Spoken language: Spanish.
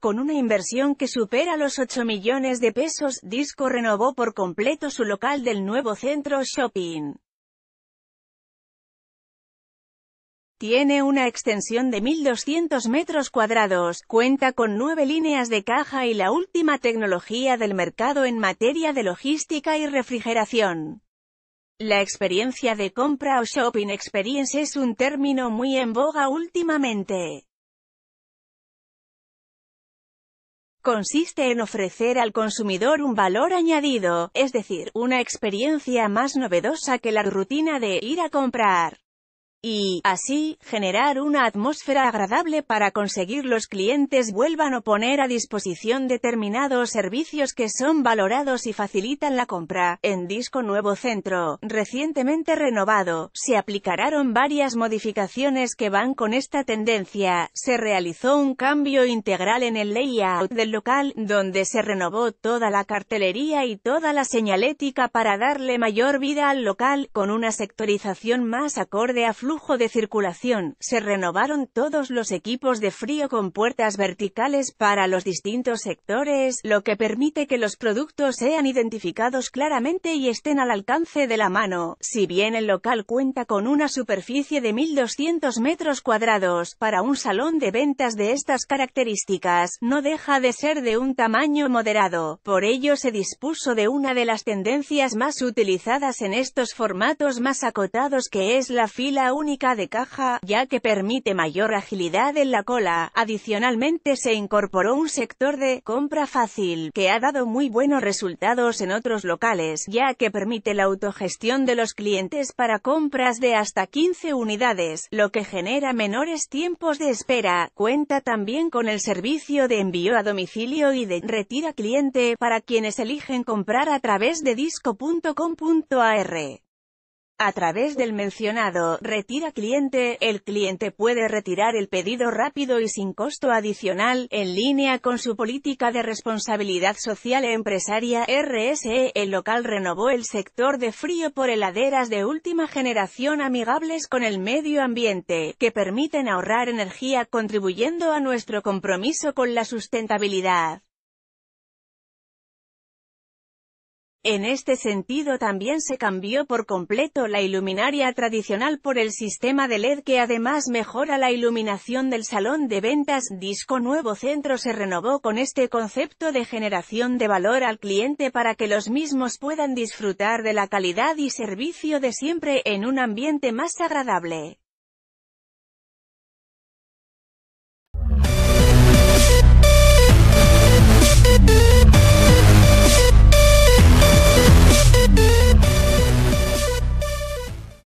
Con una inversión que supera los 8 millones de pesos, Disco renovó por completo su local del nuevo centro shopping. Tiene una extensión de 1.200 metros cuadrados, cuenta con nueve líneas de caja y la última tecnología del mercado en materia de logística y refrigeración. La experiencia de compra o shopping experience es un término muy en boga últimamente. Consiste en ofrecer al consumidor un valor añadido, es decir, una experiencia más novedosa que la rutina de ir a comprar y, así, generar una atmósfera agradable para conseguir los clientes vuelvan o poner a disposición determinados servicios que son valorados y facilitan la compra. En Disco Nuevo Centro, recientemente renovado, se aplicaron varias modificaciones que van con esta tendencia. Se realizó un cambio integral en el layout del local, donde se renovó toda la cartelería y toda la señalética para darle mayor vida al local, con una sectorización más acorde a flujo de circulación, se renovaron todos los equipos de frío con puertas verticales para los distintos sectores, lo que permite que los productos sean identificados claramente y estén al alcance de la mano. Si bien el local cuenta con una superficie de 1.200 metros cuadrados, para un salón de ventas de estas características, no deja de ser de un tamaño moderado. Por ello se dispuso de una de las tendencias más utilizadas en estos formatos más acotados que es la fila única de caja, ya que permite mayor agilidad en la cola. Adicionalmente se incorporó un sector de compra fácil, que ha dado muy buenos resultados en otros locales, ya que permite la autogestión de los clientes para compras de hasta 15 unidades, lo que genera menores tiempos de espera. Cuenta también con el servicio de envío a domicilio y de retira cliente para quienes eligen comprar a través de disco.com.ar. A través del mencionado Retira Cliente, el cliente puede retirar el pedido rápido y sin costo adicional, en línea con su política de responsabilidad social empresaria RSE. El local renovó el sector de frío por heladeras de última generación amigables con el medio ambiente, que permiten ahorrar energía contribuyendo a nuestro compromiso con la sustentabilidad. En este sentido también se cambió por completo la iluminaria tradicional por el sistema de LED que además mejora la iluminación del salón de ventas. Disco Nuevo Centro se renovó con este concepto de generación de valor al cliente para que los mismos puedan disfrutar de la calidad y servicio de siempre en un ambiente más agradable.